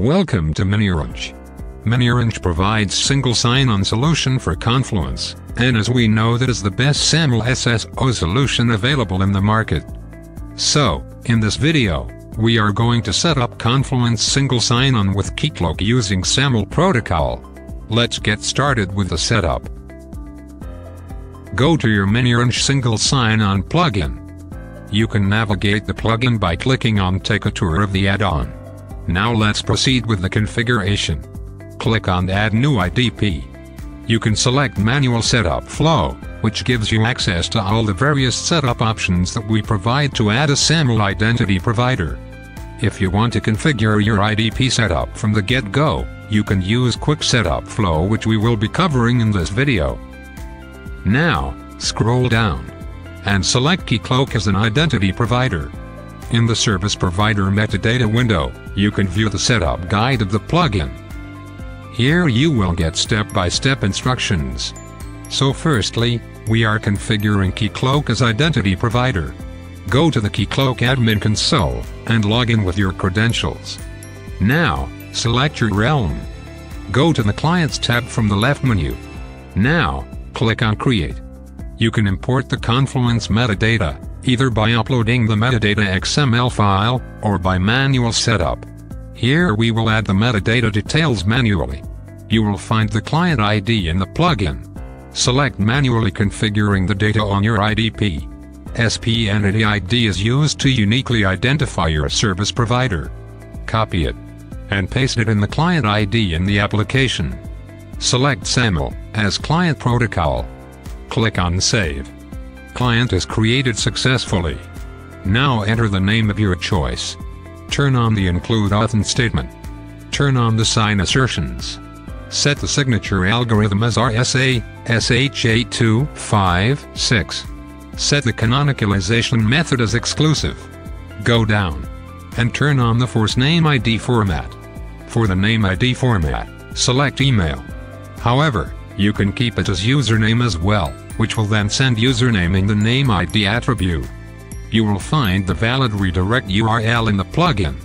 Welcome to MiniOrange. MiniOrange provides single sign-on solution for Confluence, and as we know that is the best SAML SSO solution available in the market. So, in this video, we are going to set up Confluence single sign-on with Keycloak using SAML protocol. Let's get started with the setup. Go to your MiniOrange single sign-on plugin. You can navigate the plugin by clicking on Take a tour of the add-on. Now let's proceed with the configuration. Click on Add New IDP. You can select Manual Setup Flow, which gives you access to all the various setup options that we provide to add a SAML identity provider. If you want to configure your IDP setup from the get-go, you can use Quick Setup Flow which we will be covering in this video. Now, scroll down and select Keycloak as an identity provider. In the Service Provider metadata window, you can view the setup guide of the plugin. Here you will get step-by-step -step instructions. So firstly, we are configuring Keycloak as identity provider. Go to the Keycloak admin console, and log in with your credentials. Now, select your realm. Go to the Clients tab from the left menu. Now, click on Create. You can import the Confluence metadata, either by uploading the metadata XML file, or by manual setup. Here we will add the metadata details manually. You will find the client ID in the plugin. Select manually configuring the data on your IDP. SP Entity ID is used to uniquely identify your service provider. Copy it and paste it in the client ID in the application. Select SAML as client protocol. Click on Save. Client is created successfully. Now enter the name of your choice. Turn on the include authn statement. Turn on the sign assertions. Set the signature algorithm as RSA, SHA256. Set the canonicalization method as exclusive. Go down. And turn on the force name ID format. For the name ID format, select email. However, you can keep it as username as well, which will then send username in the name ID attribute. You will find the valid redirect URL in the plugin.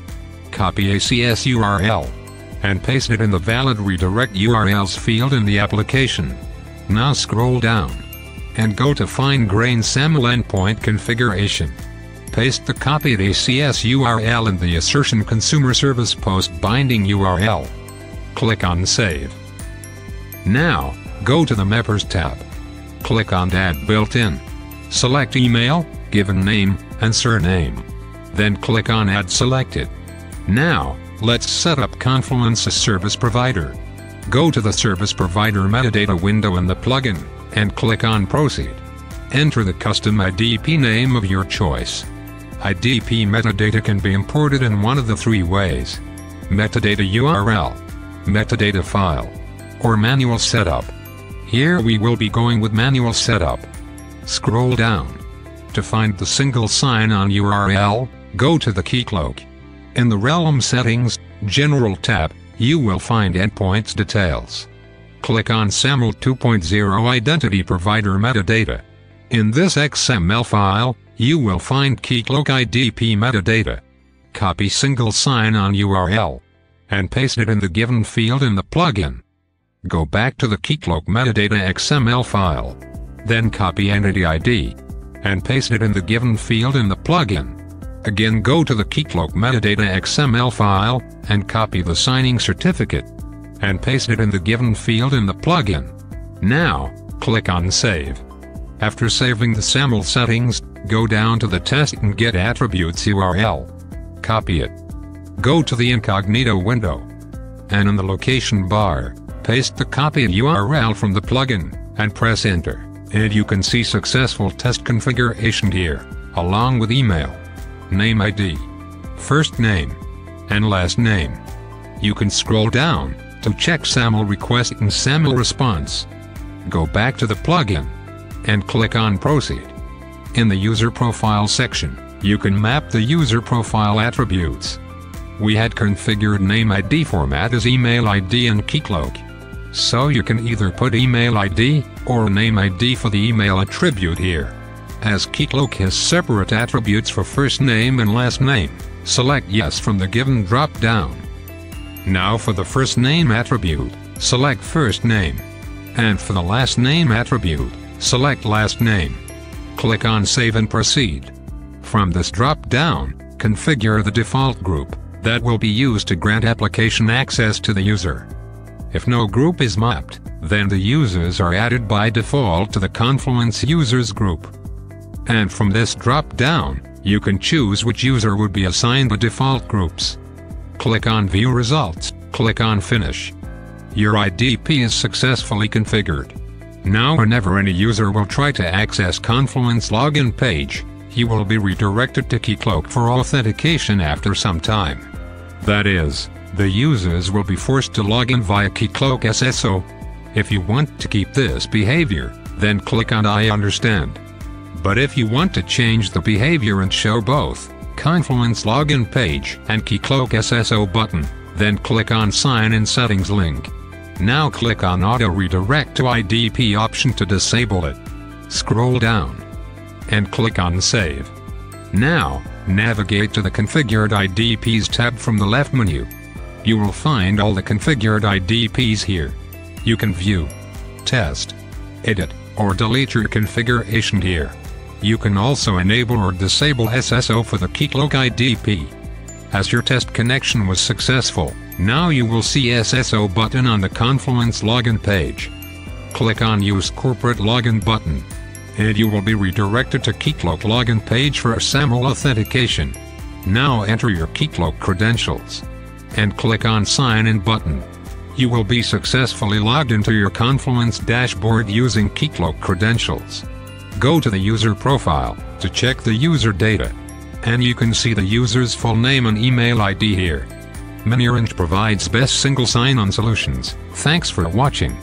Copy ACS URL and paste it in the valid redirect URLs field in the application. Now scroll down and go to fine grain SAML endpoint configuration. Paste the copied ACS URL in the assertion consumer service post binding URL. Click on Save. Now, go to the Mappers tab. Click on Add Built-in. Select Email, given name, and surname. Then click on Add Selected. Now, let's set up Confluence as service provider. Go to the service provider metadata window in the plugin, and click on Proceed. Enter the custom IDP name of your choice. IDP metadata can be imported in one of the three ways. Metadata URL, metadata file, or manual setup. Here we will be going with manual setup. Scroll down. To find the single sign-on URL, go to the Keycloak. In the Realm Settings, General tab, you will find endpoints details. Click on SAML 2.0 Identity Provider Metadata. In this XML file, you will find Keycloak IDP metadata. Copy single sign-on URL and paste it in the given field in the plugin. Go back to the Keycloak metadata XML file. Then copy entity ID and paste it in the given field in the plugin. Again go to the Keycloak metadata XML file and copy the signing certificate and paste it in the given field in the plugin. Now, click on Save. After saving the SAML settings, go down to the test and get attributes URL. Copy it. Go to the incognito window. And in the location bar, paste the copied URL from the plugin, and press enter. And you can see successful test configuration here, along with email, name ID, first name, and last name. You can scroll down to check SAML request and SAML response. Go back to the plugin and click on Proceed. In the User Profile section, you can map the user profile attributes. We had configured name ID format as email ID and Keycloak. So you can either put email ID or name ID for the email attribute here. As Keycloak has separate attributes for first name and last name, select Yes from the given drop-down. Now for the first name attribute, select first name. And for the last name attribute, select last name. Click on Save and Proceed. From this drop-down, configure the default group that will be used to grant application access to the user. If no group is mapped, then the users are added by default to the Confluence users group. And from this drop-down, you can choose which user would be assigned the default groups. Click on View Results, click on Finish. Your IDP is successfully configured. Now whenever any user will try to access Confluence login page, he will be redirected to Keycloak for authentication after some time. That is, the users will be forced to log in via Keycloak SSO. If you want to keep this behavior, then click on I understand. But if you want to change the behavior and show both Confluence login page and Keycloak SSO button, then click on Sign in Settings link. Now click on Auto Redirect to IDP option to disable it. Scroll down and click on Save. Now, navigate to the Configured IDPs tab from the left menu. You will find all the configured IDPs here. You can view, test, edit, or delete your configuration here. You can also enable or disable SSO for the Keycloak IDP. As your test connection was successful, now you will see SSO button on the Confluence login page. Click on Use Corporate Login button and you will be redirected to Keycloak login page for SAML authentication. Now enter your Keycloak credentials and click on Sign In button. You will be successfully logged into your Confluence dashboard using Keycloak credentials. Go to the user profile to check the user data. And you can see the user's full name and email ID here. MiniOrange provides best single sign-on solutions. Thanks for watching.